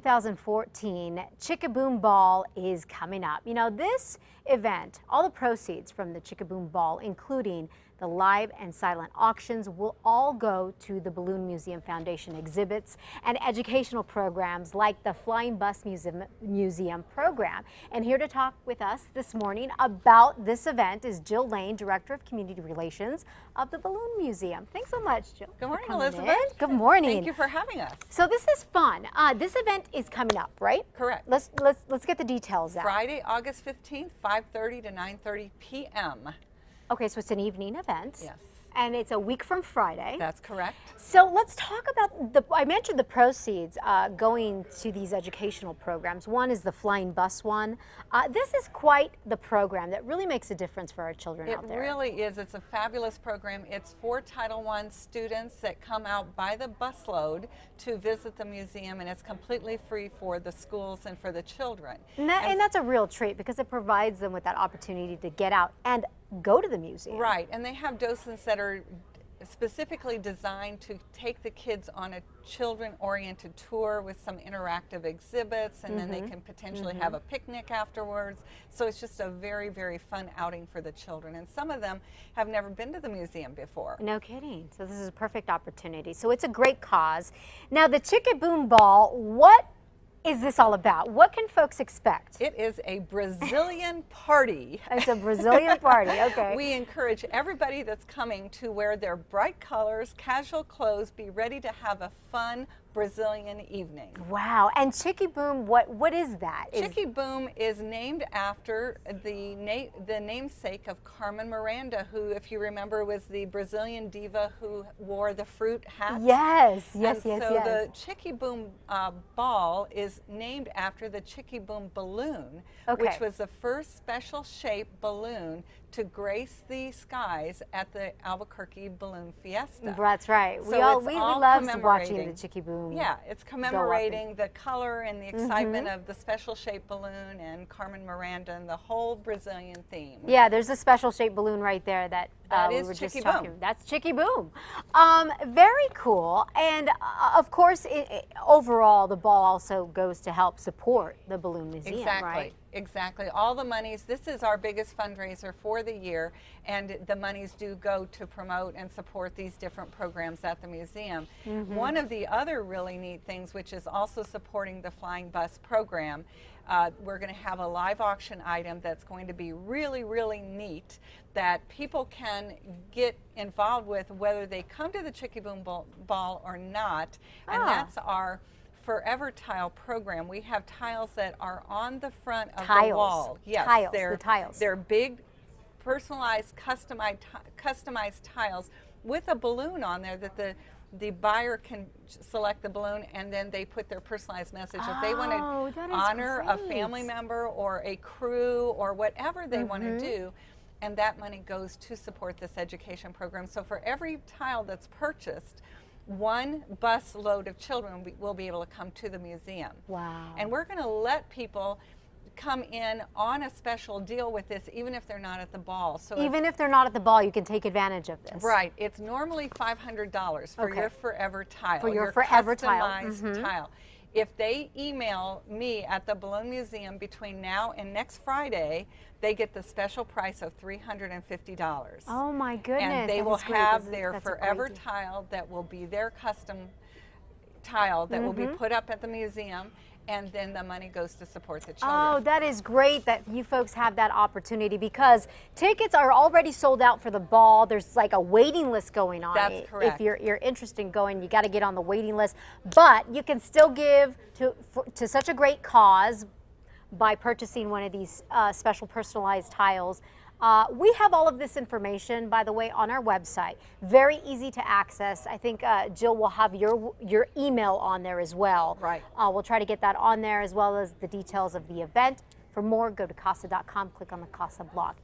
2014 Chic-I-Boom Ball is coming up. You know, this event, all the proceeds from the Chic-I-Boom Ball, including the live and silent auctions will all go to the Balloon Museum Foundation exhibits and educational programs like the Flying Bus Museum, Museum program. And here to talk with us this morning about this event is Jill Lane, Director of Community Relations of the Balloon Museum. Thanks so much, Jill. Good morning, Elizabeth. In. Good morning. Thank you for having us. So this is fun. Uh, this event is coming up, right? Correct. Let's let's let's get the details out. Friday, August 15th, 5:30 to 9:30 p.m. Okay, so it's an evening event. Yes. And it's a week from Friday. That's correct. So let's talk about the, I mentioned the proceeds uh, going to these educational programs. One is the flying bus one. Uh, this is quite the program that really makes a difference for our children it out there. It really is. It's a fabulous program. It's for Title I students that come out by the busload to visit the museum and it's completely free for the schools and for the children. And, that, and, and that's a real treat because it provides them with that opportunity to get out and go to the museum. Right, and they have docents that are specifically designed to take the kids on a children-oriented tour with some interactive exhibits and mm -hmm. then they mm-hmm. can potentially mm -hmm. have a picnic afterwards. So it's just a very, very fun outing for the children. And some of them have never been to the museum before. No kidding. So this is a perfect opportunity. So it's a great cause. Now the Chic-I-Boom Ball, what is this all about? What can folks expect? It is a Brazilian party. It's a Brazilian party, okay. we encourage everybody that's coming to wear their bright colors, casual clothes, be ready to have a fun, Brazilian evening. Wow. And Chic-I-Boom, what what is that? Chic-I-Boom is named after the na the namesake of Carmen Miranda, who, if you remember, was the Brazilian diva who wore the fruit hat. Yes, yes, and yes, so yes. the Chic-I-Boom uh, ball is named after the Chic-I-Boom balloon, okay. which was the first special shaped balloon to grace the skies at the Albuquerque Balloon Fiesta. That's right. So we all we, all we love watching the Chic-I-Boom. Yeah, it's commemorating the color and the excitement mm -hmm. of the special shaped balloon and Carmen Miranda and the whole Brazilian theme. Yeah, there's a special shaped balloon right there that, uh, we were just talking. Boom. That's Chic-I-Boom. Um, very cool. And uh, of course, it, it, overall, the ball also goes to help support the Balloon Museum, exactly. right? Exactly. All the monies, this is our biggest fundraiser for the year, and the monies do go to promote and support these different programs at the museum. Mm -hmm. One of the other really neat things, which is also supporting the Flying Bus program, uh, we're going to have a live auction item that's going to be really, really neat that people can get involved with whether they come to the Chic-I-Boom Ball or not, and ah. that's our Forever Tile program. We have tiles that are on the front of tiles. the wall. Yes, tiles, they're, the tiles. They're big, personalized, customized, customized tiles with a balloon on there that the the buyer can select the balloon and then they put their personalized message. Oh, if they want to honor great. a family member or a crew or whatever they mm -hmm. want to do, and that money goes to support this education program. So for every tile that's purchased, one bus load of children will be able to come to the museum. Wow. And we're going to let people come in on a special deal with this even if they're not at the ball. So even if, if they're not at the ball, you can take advantage of this. Right. It's normally $500 for okay. your forever tile. For your, your forever tile. Mm -hmm. tile. If they email me at the Balloon Museum between now and next Friday, they get the special price of $350. Oh my goodness. And they will have their forever tile that will be their custom tile that mm -hmm. will be mm-hmm. put up at the museum and then the money goes to support the children. Oh, that is great that you folks have that opportunity because tickets are already sold out for the ball. There's like a waiting list going on. That's correct. If you're, you're interested in going, you got to get on the waiting list. But you can still give to, for, to such a great cause by purchasing one of these uh, special personalized tiles. Uh, we have all of this information, by the way, on our website. Very easy to access. I think uh, Jill will have your your email on there as well. Right. Uh, we'll try to get that on there as well as the details of the event. For more, go to kasa.com, click on the KASA blog.